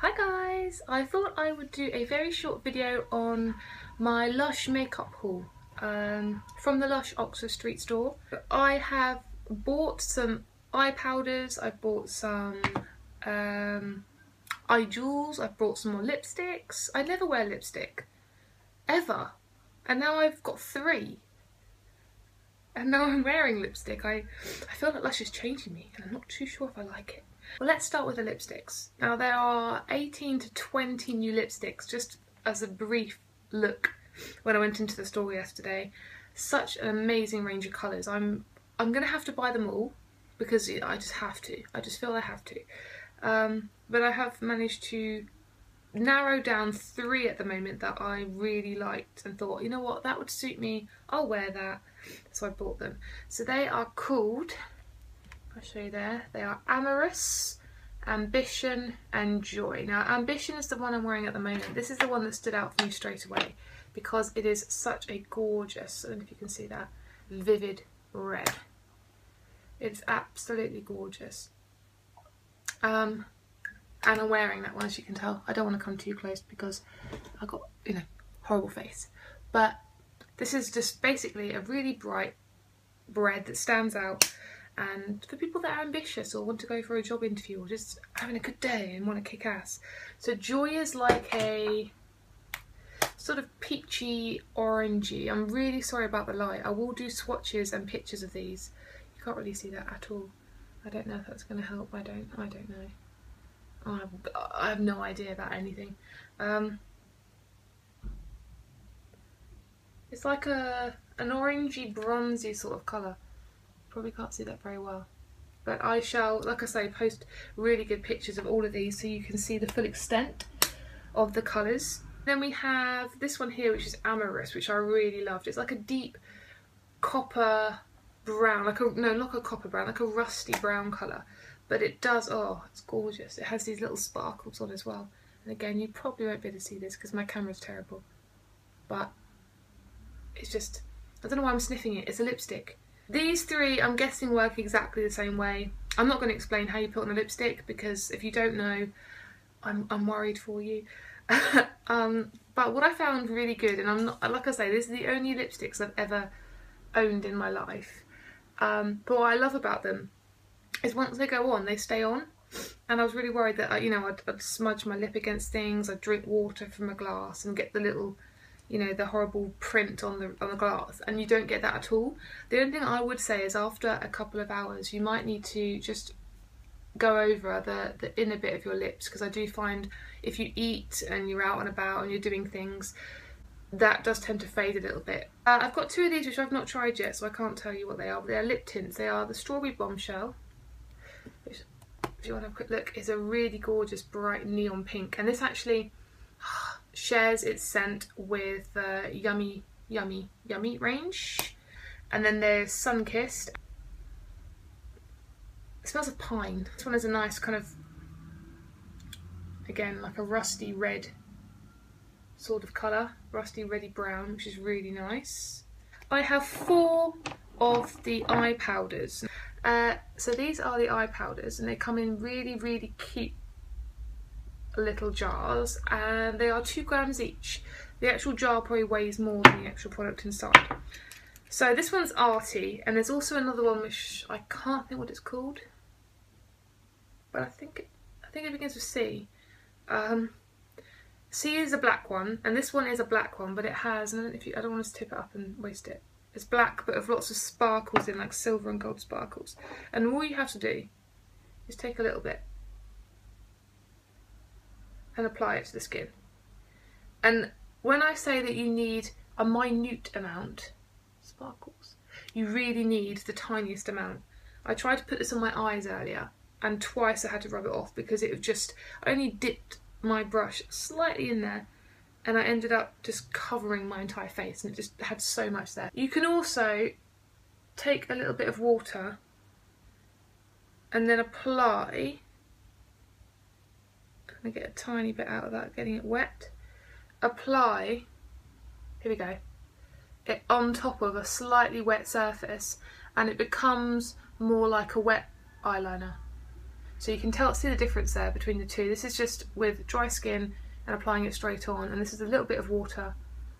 Hi guys! I thought I would do a very short video on my Lush makeup haul um, from the Lush Oxford Street store. I have bought some eye powders, I've bought some um, eye jewels, I've bought some more lipsticks. I never wear lipstick, ever. And now I've got three. And now I'm wearing lipstick. I, I feel like Lush is changing me and I'm not too sure if I like it. Well, let's start with the lipsticks. Now there are 18 to 20 new lipsticks, just as a brief look when I went into the store yesterday. Such an amazing range of colours. I'm I'm gonna have to buy them all because I just have to. I just feel I have to. Um, but I have managed to narrow down three at the moment that I really liked and thought, you know what, that would suit me. I'll wear that. So I bought them. So they are called I'll show you there. They are Amorous, Ambition and Joy. Now Ambition is the one I'm wearing at the moment. This is the one that stood out for me straight away because it is such a gorgeous, I don't know if you can see that, vivid red. It's absolutely gorgeous. Um, and I'm wearing that one as you can tell. I don't want to come too close because I've got, you know, horrible face. But this is just basically a really bright red that stands out and for people that are ambitious or want to go for a job interview or just having a good day and want to kick ass. So Joy is like a sort of peachy orangey. I'm really sorry about the light. I will do swatches and pictures of these. You can't really see that at all. I don't know if that's going to help. I don't. I don't know. I have, I have no idea about anything. Um, it's like a an orangey bronzy sort of colour. Probably can't see that very well. But I shall, like I say, post really good pictures of all of these so you can see the full extent of the colours. Then we have this one here, which is Amorous, which I really loved. It's like a deep copper brown, like a, no, not a copper brown, like a rusty brown colour. But it does, oh, it's gorgeous. It has these little sparkles on as well. And again, you probably won't be able to see this because my camera's terrible. But it's just, I don't know why I'm sniffing it. It's a lipstick. These three, I'm guessing, work exactly the same way. I'm not going to explain how you put on a lipstick because if you don't know, I'm, I'm worried for you. um, but what I found really good, and I'm not, like I say, this is the only lipsticks I've ever owned in my life. Um, but what I love about them is once they go on, they stay on. And I was really worried that, you know, I'd, I'd smudge my lip against things, I'd drink water from a glass and get the little you know the horrible print on the on the glass and you don't get that at all. The only thing i would say is after a couple of hours you might need to just go over the the inner bit of your lips because i do find if you eat and you're out and about and you're doing things that does tend to fade a little bit. Uh, i've got two of these which i've not tried yet so i can't tell you what they are but they are lip tints. They are the strawberry bombshell which if you want to have a quick look is a really gorgeous bright neon pink and this actually shares its scent with the Yummy Yummy Yummy range. And then there's Sunkissed. It smells of pine. This one is a nice kind of, again, like a rusty red sort of colour. Rusty reddy brown, which is really nice. I have four of the eye powders. Uh, so these are the eye powders and they come in really, really cute little jars and they are two grams each. The actual jar probably weighs more than the actual product inside. So this one's Arty and there's also another one which I can't think what it's called. But I think it, I think it begins with C. Um, C is a black one and this one is a black one but it has, I don't, if you, I don't want to tip it up and waste it. It's black but with lots of sparkles in like silver and gold sparkles. And all you have to do is take a little bit and apply it to the skin. And when I say that you need a minute amount, sparkles, you really need the tiniest amount. I tried to put this on my eyes earlier and twice I had to rub it off because it just, I only dipped my brush slightly in there and I ended up just covering my entire face and it just had so much there. You can also take a little bit of water and then apply going to get a tiny bit out of that, getting it wet. Apply, here we go, it on top of a slightly wet surface and it becomes more like a wet eyeliner. So you can tell, see the difference there between the two. This is just with dry skin and applying it straight on, and this is a little bit of water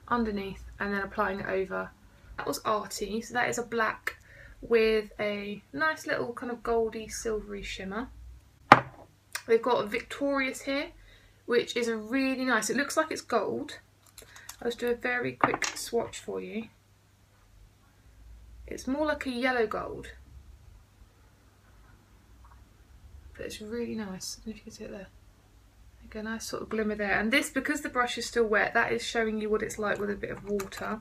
underneath and then applying it over. That was Artie, so that is a black with a nice little kind of goldy silvery shimmer. We've got Victorious here, which is a really nice, it looks like it's gold. I'll just do a very quick swatch for you. It's more like a yellow gold. But it's really nice. if you can see it there. Like a nice sort of glimmer there. And this, because the brush is still wet, that is showing you what it's like with a bit of water.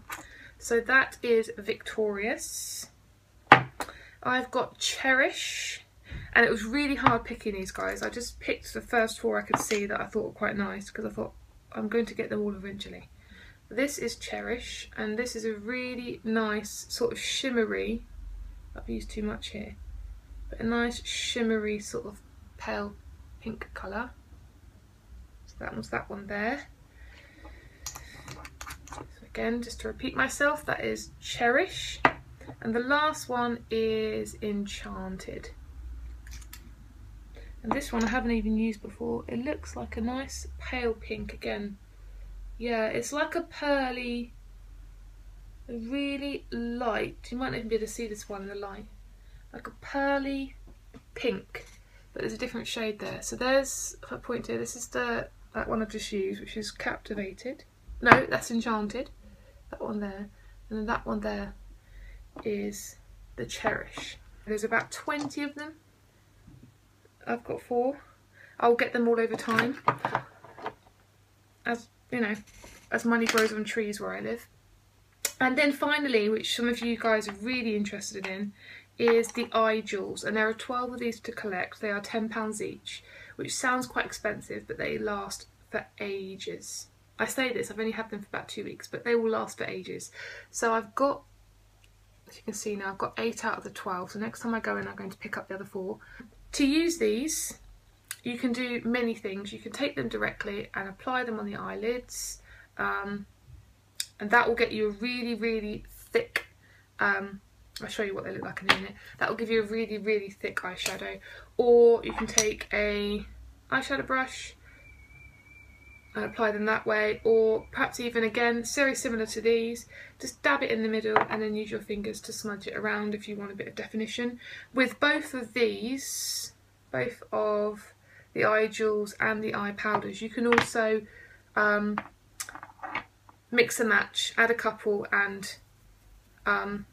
So that is Victorious. I've got Cherish. And it was really hard picking these guys. I just picked the first four I could see that I thought were quite nice because I thought I'm going to get them all eventually. This is Cherish and this is a really nice sort of shimmery, I've used too much here, but a nice shimmery sort of pale pink colour. So that was that one there. So again, just to repeat myself, that is Cherish. And the last one is Enchanted. And this one I haven't even used before. It looks like a nice pale pink again. Yeah, it's like a pearly, really light. You might not even be able to see this one in the light. Like a pearly pink, but there's a different shade there. So there's, if I point here, this is the that one I've just used, which is Captivated. No, that's Enchanted. That one there. And then that one there is the Cherish. There's about 20 of them. I've got four. I'll get them all over time. As, you know, as money grows on trees where I live. And then finally, which some of you guys are really interested in, is the eye jewels. And there are 12 of these to collect. They are £10 each, which sounds quite expensive, but they last for ages. I say this, I've only had them for about two weeks, but they will last for ages. So I've got as you can see now I've got 8 out of the 12 so next time I go in I'm going to pick up the other 4. To use these you can do many things. You can take them directly and apply them on the eyelids um, and that will get you a really really thick um, I'll show you what they look like in a minute. That will give you a really really thick eyeshadow or you can take a eyeshadow brush and apply them that way or perhaps even again very similar to these just dab it in the middle and then use your fingers to smudge it around if you want a bit of definition. With both of these both of the eye jewels and the eye powders you can also um, mix and match add a couple and um,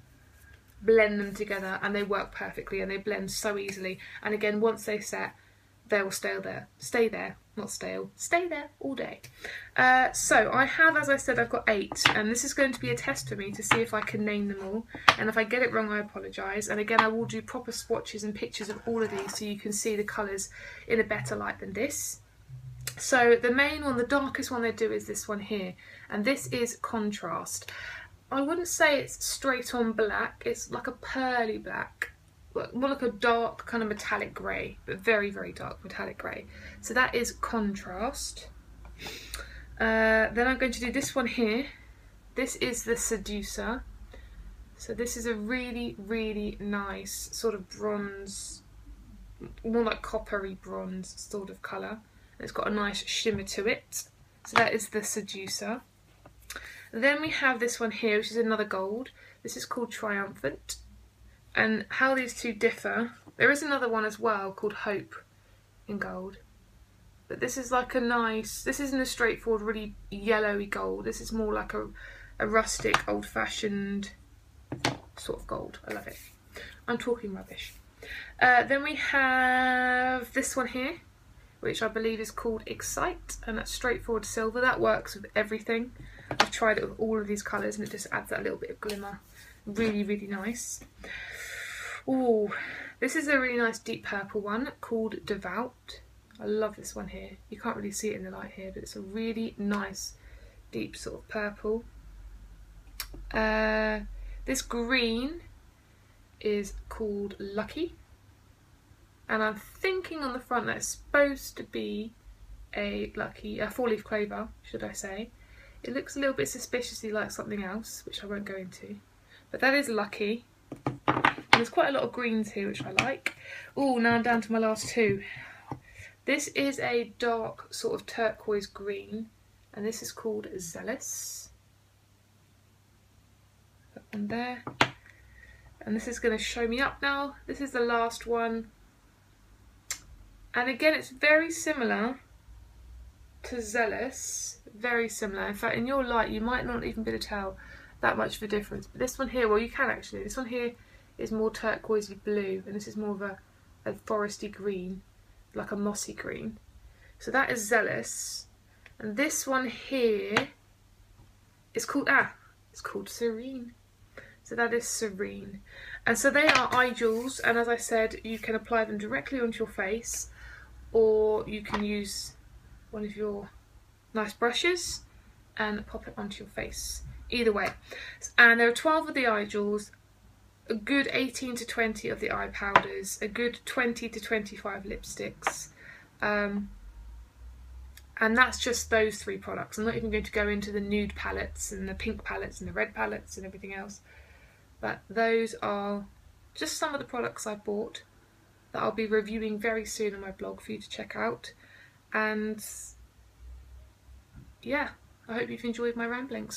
blend them together and they work perfectly and they blend so easily. And again once they set they will stay there stay there not stale, stay there all day. Uh, so I have, as I said, I've got eight, and this is going to be a test for me to see if I can name them all. And if I get it wrong, I apologise. And again, I will do proper swatches and pictures of all of these so you can see the colours in a better light than this. So the main one, the darkest one they do is this one here, and this is Contrast. I wouldn't say it's straight on black, it's like a pearly black more like a dark kind of metallic grey, but very, very dark metallic grey. So that is contrast. Uh, then I'm going to do this one here. This is the Seducer. So this is a really, really nice sort of bronze, more like coppery bronze sort of colour. And It's got a nice shimmer to it. So that is the Seducer. Then we have this one here, which is another gold. This is called Triumphant and how these two differ. There is another one as well called Hope in gold. But this is like a nice, this isn't a straightforward really yellowy gold. This is more like a, a rustic, old-fashioned sort of gold. I love it. I'm talking rubbish. Uh, then we have this one here, which I believe is called Excite, and that's straightforward silver. That works with everything. I've tried it with all of these colours and it just adds that little bit of glimmer. Really, really nice. Oh, this is a really nice deep purple one called Devout. I love this one here. You can't really see it in the light here, but it's a really nice deep sort of purple. Uh, this green is called Lucky. And I'm thinking on the front that it's supposed to be a lucky, a four-leaf clover, should I say. It looks a little bit suspiciously like something else, which I won't go into. But that is Lucky. And there's quite a lot of greens here, which I like. Oh, now I'm down to my last two. This is a dark sort of turquoise green, and this is called Zealous. That one there. And this is going to show me up now. This is the last one. And again, it's very similar to Zealous. Very similar. In fact, in your light, you might not even be able to tell that much of a difference. But this one here, well, you can actually. This one here is more turquoisey blue, and this is more of a, a foresty green, like a mossy green. So that is Zealous. And this one here is called, ah, it's called Serene. So that is Serene. And so they are eye jewels, and as I said, you can apply them directly onto your face, or you can use one of your nice brushes and pop it onto your face. Either way. And there are 12 of the eye jewels, a good 18 to 20 of the eye powders, a good 20 to 25 lipsticks. Um, and that's just those three products. I'm not even going to go into the nude palettes and the pink palettes and the red palettes and everything else. But those are just some of the products I bought that I'll be reviewing very soon on my blog for you to check out. And yeah, I hope you've enjoyed my ramblings.